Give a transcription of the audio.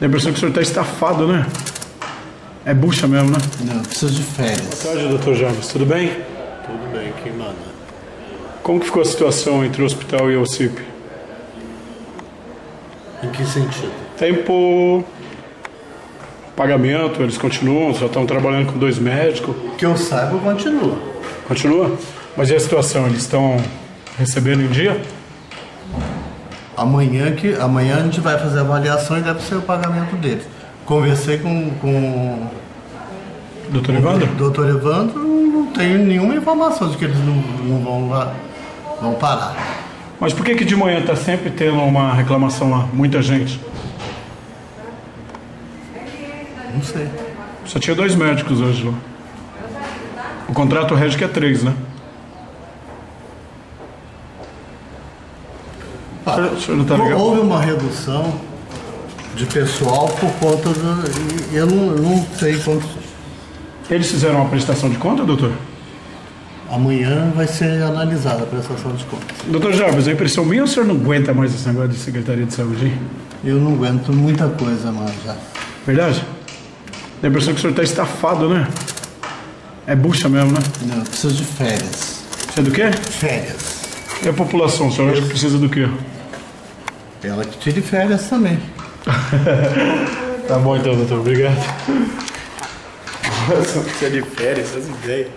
Dá a impressão que o senhor está estafado, né? É bucha mesmo, né? Não, preciso de férias. Boa tarde, doutor Jarvis. Tudo bem? Tudo bem, quem manda? Como que ficou a situação entre o hospital e o OCIP? Em que sentido? Tempo... Pagamento, eles continuam, já estão trabalhando com dois médicos. Que eu saiba, continua. Continua? Mas e a situação? Eles estão recebendo em dia? Amanhã, que, amanhã a gente vai fazer a avaliação e deve ser o pagamento deles. Conversei com, com Doutor o Evandro? doutor Evandro, não tenho nenhuma informação de que eles não, não vão lá, vão parar. Mas por que que de manhã está sempre tendo uma reclamação lá? Muita gente. Não sei. Só tinha dois médicos hoje lá. O contrato rege que é três, né? Senhor- o senhor não tá houve uma redução de pessoal por conta do. Eu não, eu não sei quantos. Eles fizeram uma prestação de conta, doutor? Amanhã vai ser analisada a prestação de contas. Doutor Jarvis, a impressão minha ou o senhor não aguenta mais esse negócio de Secretaria de Saúde, hein? Eu não aguento muita coisa mais já. Verdade? Dá a impressão que o senhor está estafado, né? É bucha mesmo, né? Não, eu preciso de férias. Você é do quê? Férias. E a população, o senhor acha que precisa do quê? Ela que tire férias também. Tá bom então, doutor. Obrigado. Você é de férias, essas ideias.